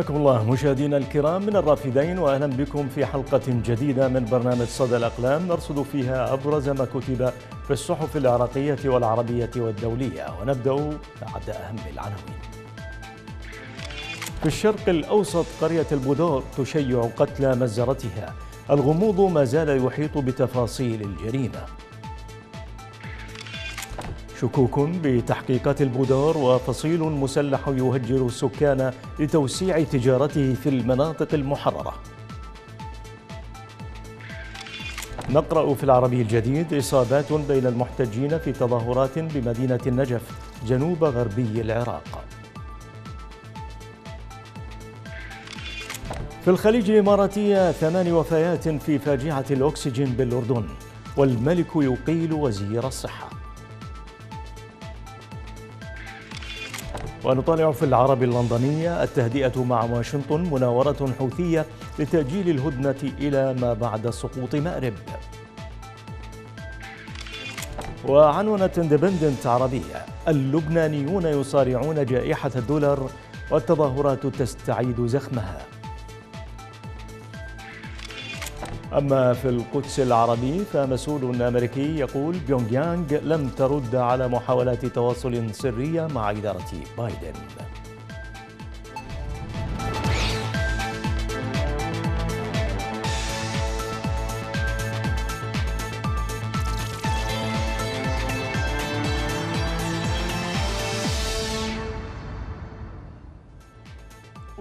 حياكم الله مشاهدينا الكرام من الرافدين واهلا بكم في حلقة جديدة من برنامج صدى الأقلام نرصد فيها أبرز ما كتب في الصحف العراقية والعربية والدولية ونبدأ بعد أهم العناوين. في الشرق الأوسط قرية البودور تشيع قتلى مزرتها، الغموض ما زال يحيط بتفاصيل الجريمة. شكوك بتحقيقات البودار وفصيل مسلح يهجر السكان لتوسيع تجارته في المناطق المحررة. نقرأ في العربي الجديد إصابات بين المحتجين في تظاهرات بمدينة النجف جنوب غربي العراق. في الخليج الإماراتية ثمان وفيات في فاجعة الأكسجين بالأردن والملك يقيل وزير الصحة. ونطالع في العرب اللندنية. التهدئة مع واشنطن مناورة حوثية لتأجيل الهدنة إلى ما بعد سقوط مأرب. وعنونة اندبندنت عربية. اللبنانيون يصارعون جائحة الدولار والتظاهرات تستعيد زخمها. أما في القدس العربي فمسؤول أمريكي يقول بيونغ يانغ لم ترد على محاولات تواصل سرية مع إدارة بايدن.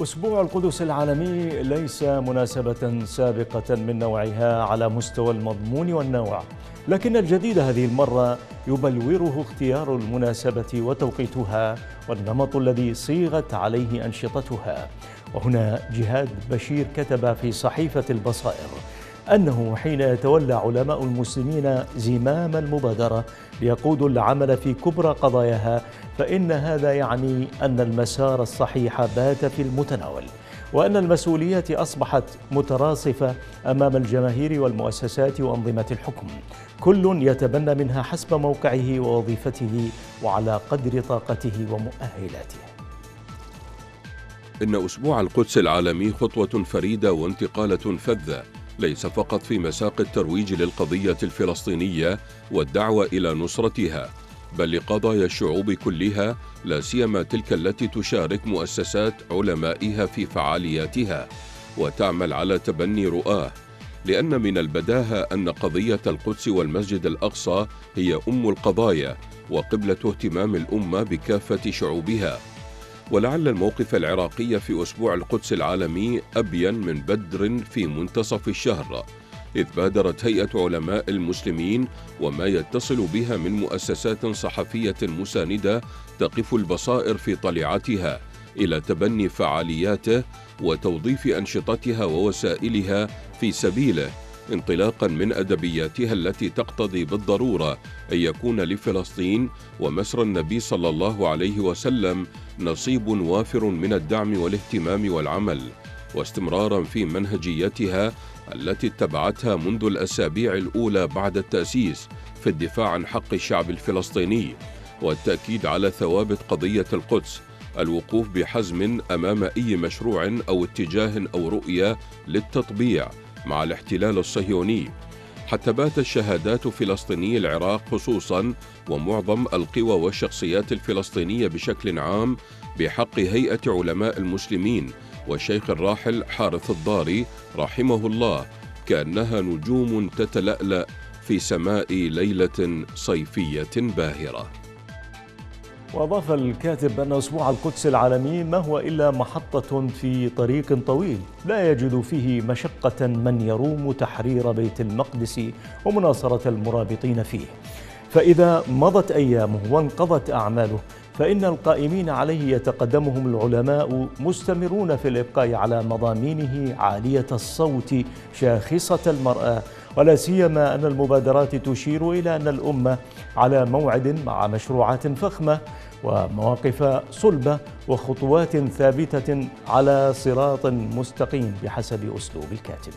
أسبوع القدس العالمي ليس مناسبة سابقة من نوعها على مستوى المضمون والنوع لكن الجديد هذه المرة يبلوره اختيار المناسبة وتوقيتها والنمط الذي صيغت عليه أنشطتها. وهنا جهاد بشير كتب في صحيفة البصائر أنه حين يتولى علماء المسلمين زمام المبادرة ليقودوا العمل في كبرى قضاياها فإن هذا يعني أن المسار الصحيح بات في المتناول وأن المسؤوليات أصبحت متراصفة أمام الجماهير والمؤسسات وأنظمة الحكم. كل يتبنى منها حسب موقعه ووظيفته وعلى قدر طاقته ومؤهلاته. إن أسبوع القدس العالمي خطوة فريدة وانتقالة فذة. ليس فقط في مساق الترويج للقضية الفلسطينية والدعوة إلى نصرتها بل لقضايا الشعوب كلها لا سيما تلك التي تشارك مؤسسات علمائها في فعالياتها. وتعمل على تبني رؤاه لأن من البداهة أن قضية القدس والمسجد الأقصى هي أم القضايا وقبلة اهتمام الأمة بكافة شعوبها. ولعل الموقف العراقي في أسبوع القدس العالمي أبين من بدر في منتصف الشهر. إذ بادرت هيئة علماء المسلمين وما يتصل بها من مؤسسات صحفية مساندة تقف البصائر في طليعتها إلى تبني فعالياته وتوظيف أنشطتها ووسائلها في سبيله. انطلاقا من أدبياتها التي تقتضي بالضرورة أن يكون لفلسطين ومسر النبي صلى الله عليه وسلم نصيب وافر من الدعم والاهتمام والعمل واستمرارا في منهجيتها التي اتبعتها منذ الأسابيع الأولى بعد التأسيس في الدفاع عن حق الشعب الفلسطيني والتأكيد على ثوابت قضية القدس الوقوف بحزم أمام أي مشروع أو اتجاه أو رؤية للتطبيع. مع الاحتلال الصهيوني حتى بات الشهادات فلسطيني العراق خصوصا ومعظم القوى والشخصيات الفلسطينية بشكل عام بحق هيئة علماء المسلمين والشيخ الراحل حارث الضاري رحمه الله كأنها نجوم تتلألأ في سماء ليلة صيفية باهرة. وأضاف الكاتب أن أسبوع القدس العالمي ما هو إلا محطة في طريق طويل لا يجد فيه مشقة من يروم تحرير بيت المقدس ومناصرة المرابطين فيه. فإذا مضت أيامه وانقضت أعماله فإن القائمين عليه يتقدمهم العلماء مستمرون في الإبقاء على مضامينه عالية الصوت شاخصة المرأة ولا سيما أن المبادرات تشير إلى أن الأمة على موعد مع مشروعات فخمة ومواقف صلبة وخطوات ثابتة على صراط مستقيم بحسب أسلوب الكاتب.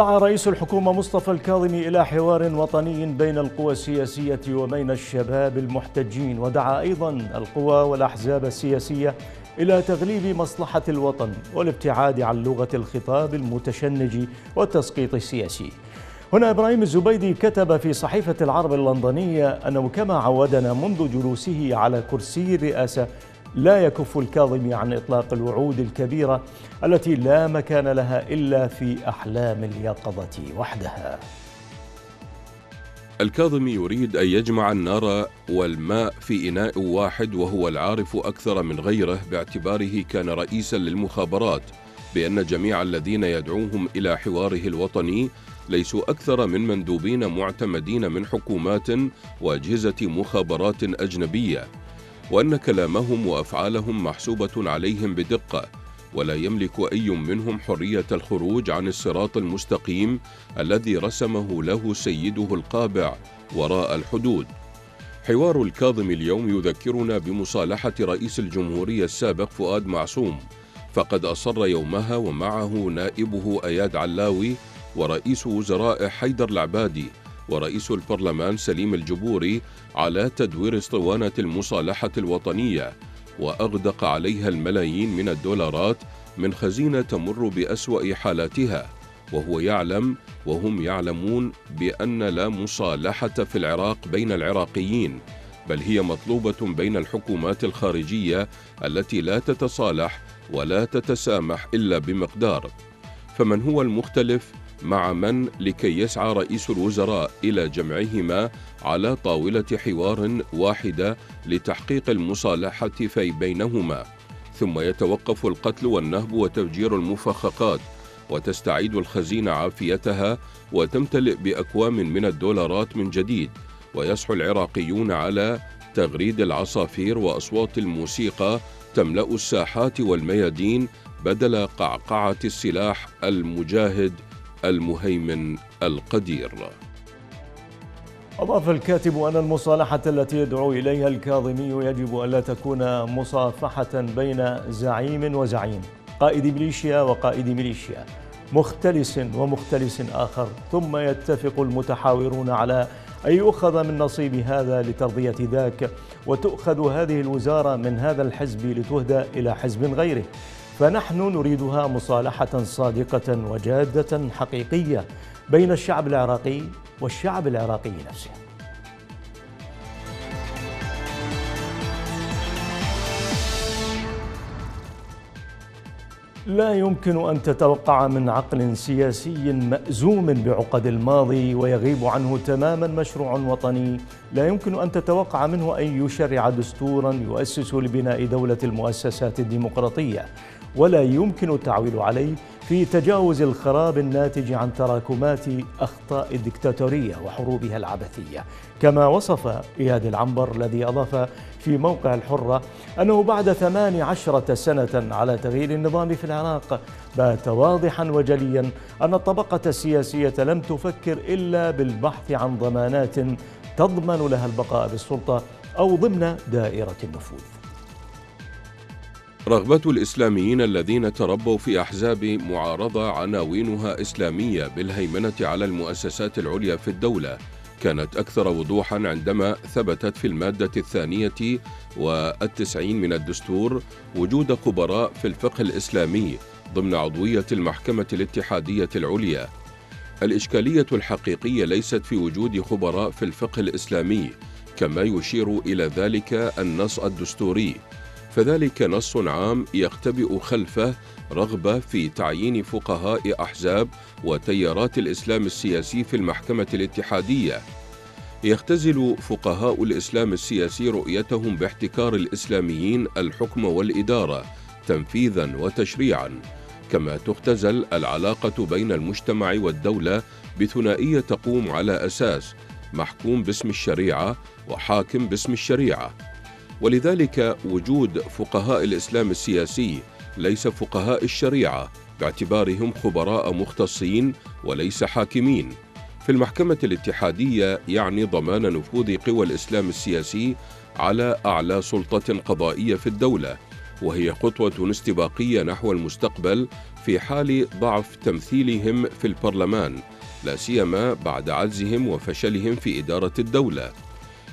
دعا رئيس الحكومة مصطفى الكاظمي إلى حوار وطني بين القوى السياسية وبين الشباب المحتجين ودعا أيضا القوى والأحزاب السياسية إلى تغليب مصلحة الوطن والابتعاد عن لغة الخطاب المتشنج والتسقيط السياسي. هنا إبراهيم الزبيدي كتب في صحيفة العرب اللندنية أنه كما عودنا منذ جلوسه على كرسي الرئاسة لا يكف الكاظمي عن إطلاق الوعود الكبيرة التي لا مكان لها إلا في أحلام اليقظة وحدها. الكاظمي يريد أن يجمع النار والماء في إناء واحد وهو العارف أكثر من غيره باعتباره كان رئيسا للمخابرات بأن جميع الذين يدعوهم إلى حواره الوطني ليسوا أكثر من مندوبين معتمدين من حكومات وأجهزة مخابرات أجنبية. وأن كلامهم وأفعالهم محسوبة عليهم بدقة ولا يملك أي منهم حرية الخروج عن الصراط المستقيم الذي رسمه له سيده القابع وراء الحدود. حوار الكاظم اليوم يذكرنا بمصالحة رئيس الجمهورية السابق فؤاد معصوم فقد أصر يومها ومعه نائبه أياد علاوي ورئيس وزراء حيدر العبادي ورئيس البرلمان سليم الجبوري على تدوير اسطوانة المصالحة الوطنية وأغدق عليها الملايين من الدولارات من خزينة تمر بأسوأ حالاتها. وهو يعلم وهم يعلمون بأن لا مصالحة في العراق بين العراقيين بل هي مطلوبة بين الحكومات الخارجية التي لا تتصالح ولا تتسامح إلا بمقدار. فمن هو المختلف؟ مع من لكي يسعى رئيس الوزراء إلى جمعهما على طاولة حوار واحدة لتحقيق المصالحة في بينهما. ثم يتوقف القتل والنهب وتفجير المفخخات وتستعيد الخزينة عافيتها وتمتلئ بأكوام من الدولارات من جديد. ويصحو العراقيون على تغريد العصافير وأصوات الموسيقى تملأ الساحات والميادين بدل قعقعة السلاح المجاهد المهيمن القدير. أضاف الكاتب أن المصالحة التي يدعو إليها الكاظمي يجب ألا تكون مصافحة بين زعيم وزعيم قائد ميليشيا وقائد ميليشيا مختلس ومختلس آخر ثم يتفق المتحاورون على أن يؤخذ من نصيب هذا لترضية ذاك وتؤخذ هذه الوزارة من هذا الحزب لتهدى إلى حزب غيره. فنحن نريدها مصالحة صادقة وجادة حقيقية بين الشعب العراقي والشعب العراقي نفسه. لا يمكن أن تتوقع من عقل سياسي مأزوم بعقد الماضي ويغيب عنه تماما مشروع وطني. لا يمكن أن تتوقع منه أن يشرع دستورا يؤسس لبناء دولة المؤسسات الديمقراطية. ولا يمكن التعويل عليه في تجاوز الخراب الناتج عن تراكمات أخطاء الدكتاتورية وحروبها العبثية. كما وصف إياد العنبر الذي أضاف في موقع الحرة أنه بعد ثمان عشرة سنة على تغيير النظام في العراق بات واضحا وجليا أن الطبقة السياسية لم تفكر إلا بالبحث عن ضمانات تضمن لها البقاء بالسلطة أو ضمن دائرة النفوذ. رغبة الإسلاميين الذين تربوا في أحزاب معارضة عناوينها إسلامية بالهيمنة على المؤسسات العليا في الدولة كانت أكثر وضوحا عندما ثبتت في المادة الثانية والتسعين من الدستور وجود خبراء في الفقه الإسلامي ضمن عضوية المحكمة الاتحادية العليا. الإشكالية الحقيقية ليست في وجود خبراء في الفقه الإسلامي كما يشير إلى ذلك النص الدستوري. فذلك نص عام يختبئ خلفه رغبة في تعيين فقهاء أحزاب وتيارات الإسلام السياسي في المحكمة الاتحادية. يختزل فقهاء الإسلام السياسي رؤيتهم باحتكار الإسلاميين الحكم والإدارة تنفيذا وتشريعا. كما تختزل العلاقة بين المجتمع والدولة بثنائية تقوم على أساس محكوم باسم الشريعة وحاكم باسم الشريعة. ولذلك وجود فقهاء الإسلام السياسي ليس فقهاء الشريعة باعتبارهم خبراء مختصين وليس حاكمين. في المحكمة الاتحادية يعني ضمان نفوذ قوى الإسلام السياسي على أعلى سلطة قضائية في الدولة وهي خطوة استباقية نحو المستقبل في حال ضعف تمثيلهم في البرلمان لا سيما بعد عجزهم وفشلهم في إدارة الدولة.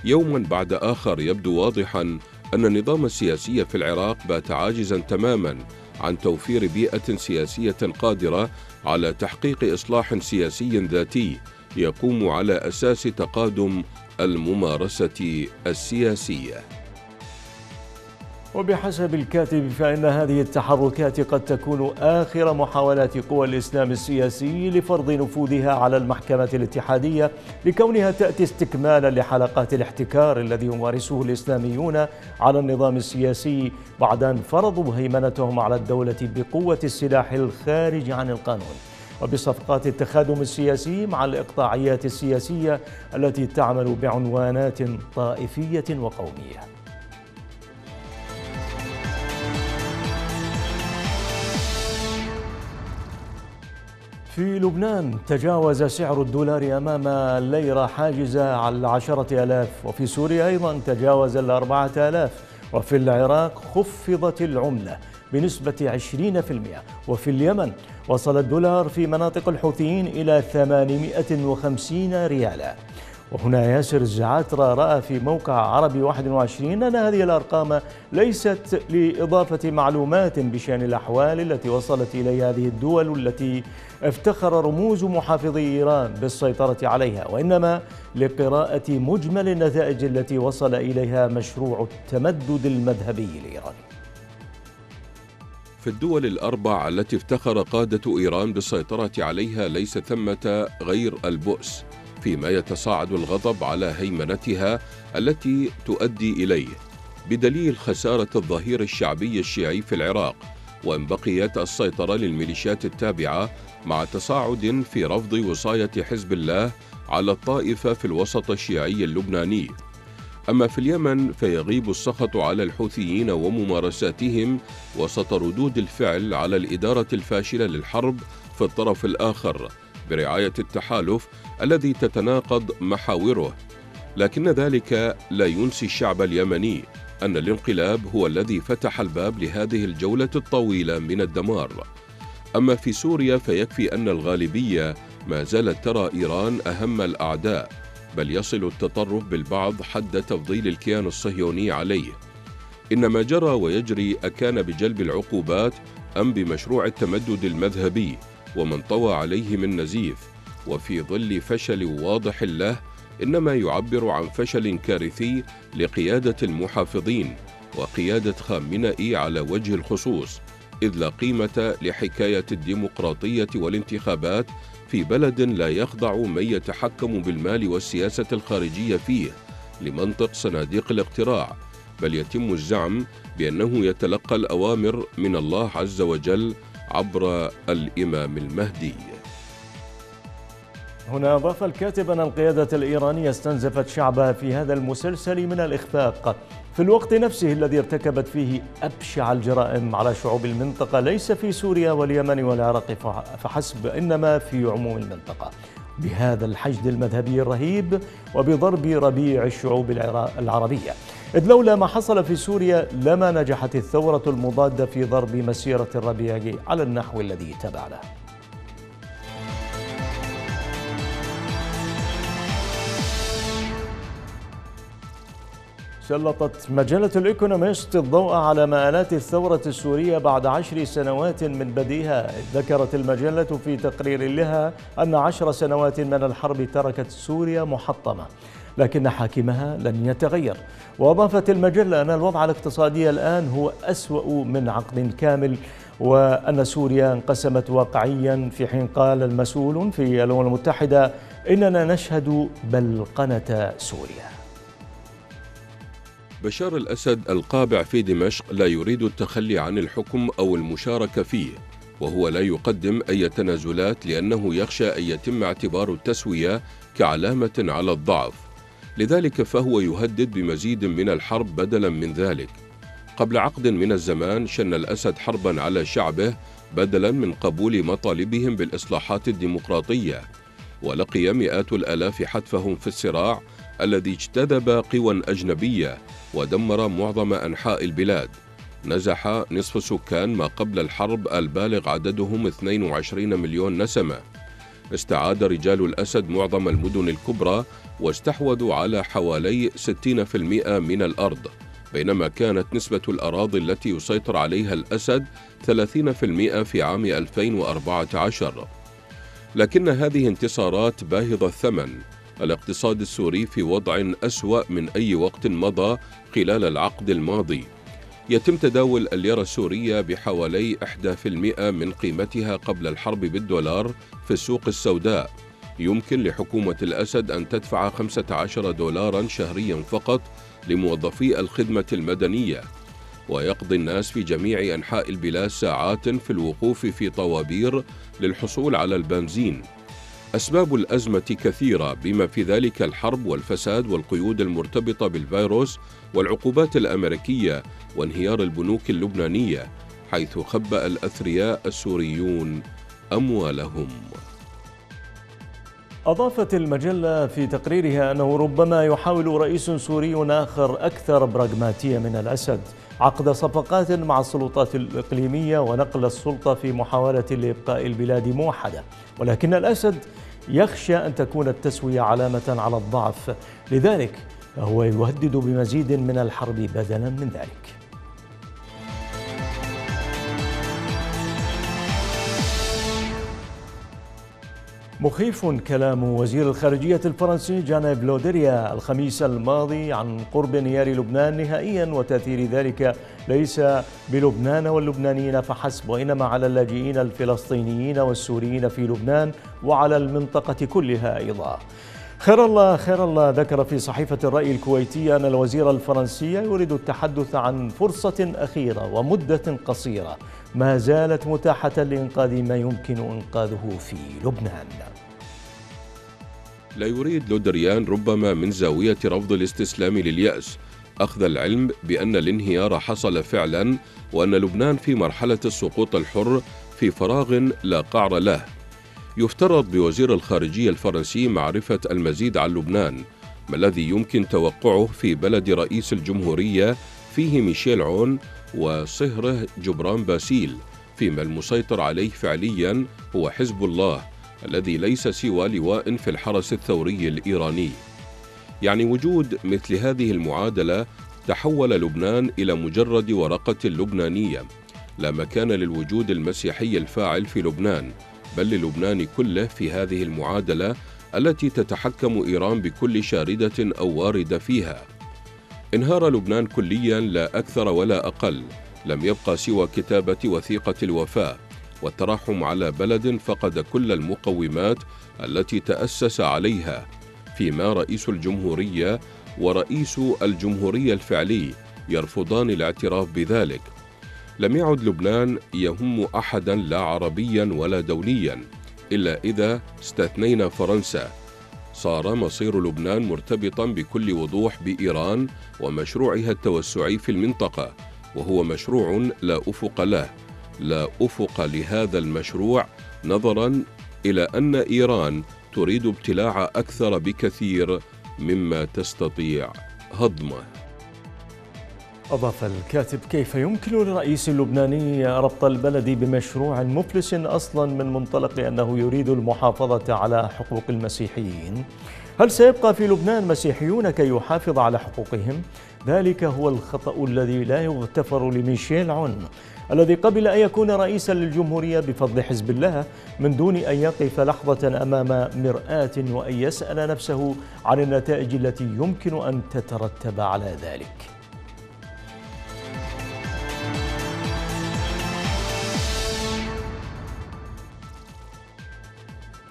يوما بعد آخر يبدو واضحا أن النظام السياسي في العراق بات عاجزا تماما عن توفير بيئة سياسية قادرة على تحقيق إصلاح سياسي ذاتي يقوم على أساس تقادم الممارسة السياسية. وبحسب الكاتب فإن هذه التحركات قد تكون آخر محاولات قوى الإسلام السياسي لفرض نفوذها على المحكمة الاتحادية لكونها تأتي استكمالا لحلقات الاحتكار الذي يمارسه الإسلاميون على النظام السياسي بعد أن فرضوا هيمنتهم على الدولة بقوة السلاح الخارج عن القانون. وبصفقات التخادم السياسي مع الإقطاعيات السياسية التي تعمل بعنوانات طائفية وقومية. في لبنان تجاوز سعر الدولار أمام الليرة حاجز على العشرة ألاف وفي سوريا أيضا تجاوز الأربعة ألاف وفي العراق خفضت العملة بنسبة 20% وفي اليمن وصل الدولار في مناطق الحوثيين إلى 850 ريالا. وهنا ياسر الزعاترة رأى في موقع عربي 21 أن هذه الأرقام ليست لإضافة معلومات بشأن الأحوال التي وصلت إليها هذه الدول التي افتخر رموز محافظي إيران بالسيطرة عليها وإنما لقراءة مجمل النتائج التي وصل إليها مشروع التمدد المذهبي الإيراني. في الدول الأربع التي افتخر قادة إيران بالسيطرة عليها ليس ثمة غير البؤس. فيما يتصاعد الغضب على هيمنتها التي تؤدي إليه بدليل خسارة الظهير الشعبي الشيعي في العراق وإن بقيت السيطرة للميليشيات التابعة مع تصاعد في رفض وصاية حزب الله على الطائفة في الوسط الشيعي اللبناني. أما في اليمن فيغيب السخط على الحوثيين وممارساتهم وسط ردود الفعل على الإدارة الفاشلة للحرب في الطرف الآخر برعاية التحالف الذي تتناقض محاوره. لكن ذلك لا ينسي الشعب اليمني أن الانقلاب هو الذي فتح الباب لهذه الجولة الطويلة من الدمار. أما في سوريا فيكفي أن الغالبية ما زالت ترى إيران أهم الأعداء بل يصل التطرف بالبعض حد تفضيل الكيان الصهيوني عليه. إن ما جرى ويجري أكان بجلب العقوبات أم بمشروع التمدد المذهبي ومن طوى عليه من نزيف. وفي ظل فشل واضح له إنما يعبر عن فشل كارثي لقيادة المحافظين وقيادة خامنئي على وجه الخصوص إذ لا قيمة لحكاية الديمقراطية والانتخابات في بلد لا يخضع من يتحكم بالمال والسياسة الخارجية فيه لمنطق صناديق الاقتراع بل يتم الزعم بأنه يتلقى الأوامر من الله عز وجل عبر الإمام المهدي. هنا أضاف الكاتب أن القيادة الإيرانية استنزفت شعبها في هذا المسلسل من الإخفاق. في الوقت نفسه الذي ارتكبت فيه أبشع الجرائم على شعوب المنطقة ليس في سوريا واليمن والعراق فحسب إنما في عموم المنطقة. بهذا الحشد المذهبي الرهيب وبضرب ربيع الشعوب العربية. إذ لولا ما حصل في سوريا لما نجحت الثورة المضادة في ضرب مسيرة الربيع على النحو الذي تبع له سلطت مجلة الإيكونوميست الضوء على مآلات الثورة السورية بعد عشر سنوات من بديها ذكرت المجلة في تقرير لها أن عشر سنوات من الحرب تركت سوريا محطمة لكن حاكمها لن يتغير. وأضافت المجلة أن الوضع الاقتصادي الآن هو أسوأ من عقد كامل وأن سوريا انقسمت واقعيا في حين قال المسؤول في الأمم المتحدة إننا نشهد بلقنة سوريا. بشار الأسد القابع في دمشق لا يريد التخلي عن الحكم أو المشاركة فيه وهو لا يقدم أي تنازلات لأنه يخشى أن يتم اعتبار التسوية كعلامة على الضعف. لذلك فهو يهدد بمزيد من الحرب بدلا من ذلك. قبل عقد من الزمان شن الأسد حربا على شعبه بدلا من قبول مطالبهم بالإصلاحات الديمقراطية ولقي مئات الآلاف حتفهم في الصراع الذي اجتذب قوى أجنبية ودمر معظم أنحاء البلاد. نزح نصف سكان ما قبل الحرب البالغ عددهم 22 مليون نسمة. استعاد رجال الأسد معظم المدن الكبرى واستحوذوا على حوالي 60% من الأرض بينما كانت نسبة الأراضي التي يسيطر عليها الأسد 30% في عام 2014 لكن هذه انتصارات باهظة الثمن. الاقتصاد السوري في وضع أسوأ من أي وقت مضى خلال العقد الماضي. يتم تداول الليرة السورية بحوالي 1% من قيمتها قبل الحرب بالدولار في السوق السوداء. يمكن لحكومة الأسد أن تدفع 15 دولارا شهريا فقط لموظفي الخدمة المدنية. ويقضي الناس في جميع أنحاء البلاد ساعات في الوقوف في طوابير للحصول على البنزين. أسباب الأزمة كثيرة بما في ذلك الحرب والفساد والقيود المرتبطة بالفيروس والعقوبات الأمريكية وانهيار البنوك اللبنانية حيث خبأ الأثرياء السوريون أموالهم. أضافت المجلة في تقريرها أنه ربما يحاول رئيس سوري آخر أكثر براغماتية من الأسد. عقد صفقات مع السلطات الإقليمية ونقل السلطة في محاولة لإبقاء البلاد موحدة. ولكن الأسد يخشى أن تكون التسوية علامة على الضعف. لذلك فهو يهدد بمزيد من الحرب بدلا من ذلك. مخيف كلام وزير الخارجية الفرنسي جانا بلودريا الخميس الماضي عن قرب انهيار لبنان نهائيا وتأثير ذلك ليس بلبنان واللبنانيين فحسب وإنما على اللاجئين الفلسطينيين والسوريين في لبنان وعلى المنطقة كلها أيضا. خير الله خير الله ذكر في صحيفة الرأي الكويتية أن الوزير الفرنسي يريد التحدث عن فرصة أخيرة ومدة قصيرة ما زالت متاحة لإنقاذ ما يمكن إنقاذه في لبنان. لا يريد لودريان ربما من زاوية رفض الاستسلام لليأس. أخذ العلم بأن الانهيار حصل فعلا وأن لبنان في مرحلة السقوط الحر في فراغ لا قعر له. يفترض بوزير الخارجية الفرنسي معرفة المزيد عن لبنان. ما الذي يمكن توقعه في بلد رئيس الجمهورية فيه ميشيل عون وصهره جبران باسيل فيما المسيطر عليه فعليا هو حزب الله. الذي ليس سوى لواء في الحرس الثوري الإيراني. يعني وجود مثل هذه المعادلة تحول لبنان إلى مجرد ورقة لبنانية. لا مكان للوجود المسيحي الفاعل في لبنان بل للبنان كله في هذه المعادلة التي تتحكم إيران بكل شاردة أو واردة فيها. انهار لبنان كليا لا أكثر ولا أقل. لم يبقى سوى كتابة وثيقة الوفاء. والترحم على بلد فقد كل المقومات التي تأسس عليها فيما رئيس الجمهورية ورئيس الجمهورية الفعلي يرفضان الاعتراف بذلك. لم يعد لبنان يهم احدا لا عربيا ولا دوليا إلا إذا استثنينا فرنسا. صار مصير لبنان مرتبطا بكل وضوح بإيران ومشروعها التوسعي في المنطقة وهو مشروع لا أفق له. لا أفق لهذا المشروع نظرا إلى أن إيران تريد ابتلاع أكثر بكثير مما تستطيع هضمه. أضاف الكاتب كيف يمكن للرئيس اللبناني ربط البلد بمشروع مفلس أصلا من منطلق أنه يريد المحافظة على حقوق المسيحيين؟ هل سيبقى في لبنان مسيحيون كي يحافظ على حقوقهم؟ ذلك هو الخطأ الذي لا يغتفر لميشيل عون. الذي قبل أن يكون رئيسا للجمهورية بفضل حزب الله من دون أن يقف لحظة أمام مرآة وأن يسأل نفسه عن النتائج التي يمكن أن تترتب على ذلك.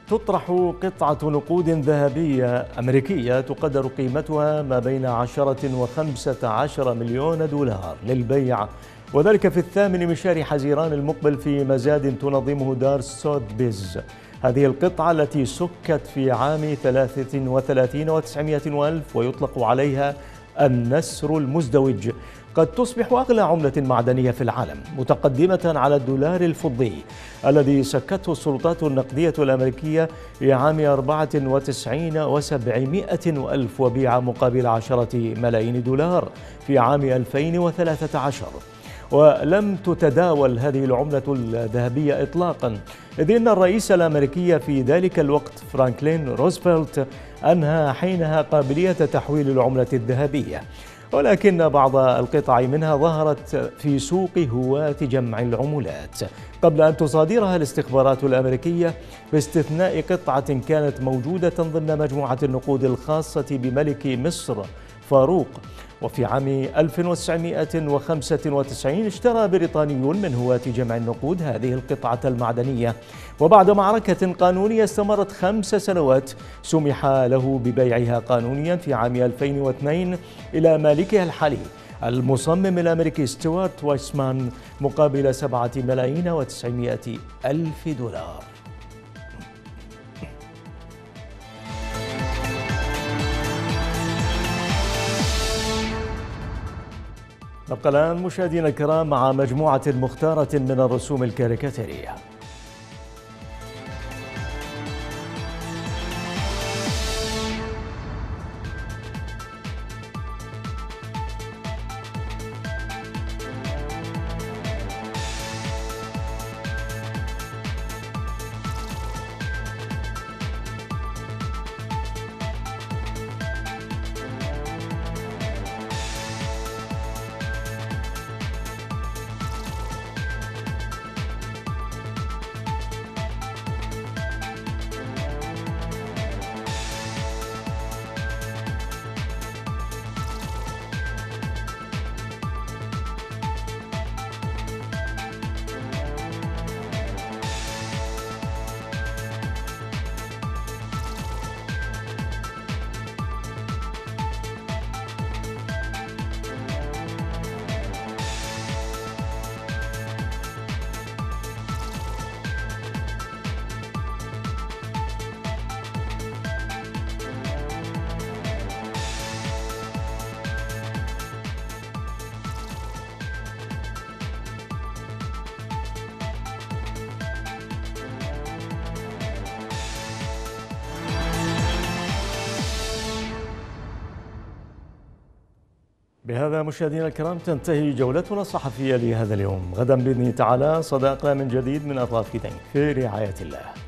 تطرح قطعة نقود ذهبية أمريكية تقدر قيمتها ما بين عشرة وخمسة عشر مليون دولار للبيع وذلك في الثامن من شهر حزيران المقبل في مزاد تنظمه دار سوتبيز هذه القطعة التي سكت في عام 33 و900 وألف ويطلق عليها النسر المزدوج. قد تصبح أغلى عملة معدنية في العالم متقدمة على الدولار الفضي الذي سكته السلطات النقدية الأمريكية في عام 94 و700 ألف وبيع مقابل عشرة ملايين دولار في عام 2013 ولم تتداول هذه العملة الذهبية إطلاقا. إذ أن الرئيس الأمريكي في ذلك الوقت فرانكلين روزفلت أنهى حينها قابلية تحويل العملة الذهبية. ولكن بعض القطع منها ظهرت في سوق هواة جمع العملات. قبل أن تصادرها الاستخبارات الأمريكية باستثناء قطعة كانت موجودة ضمن مجموعة النقود الخاصة بملك مصر فاروق. وفي عام 1995 اشترى بريطانيون من هواة جمع النقود هذه القطعة المعدنية. وبعد معركة قانونية استمرت خمس سنوات سمح له ببيعها قانونيا في عام 2002 إلى مالكها الحالي. المصمم الأمريكي ستوارت وايسمان مقابل سبعة ملايين وتسعمائة ألف دولار. نبقى الآن مشاهدينا الكرام مع مجموعة مختارة من الرسوم الكاريكاتيرية. بهذا مشاهدينا الكرام تنتهي جولتنا الصحفية لهذا اليوم. غدا بإذن تعالى صداقة من جديد من أطراف في رعاية الله.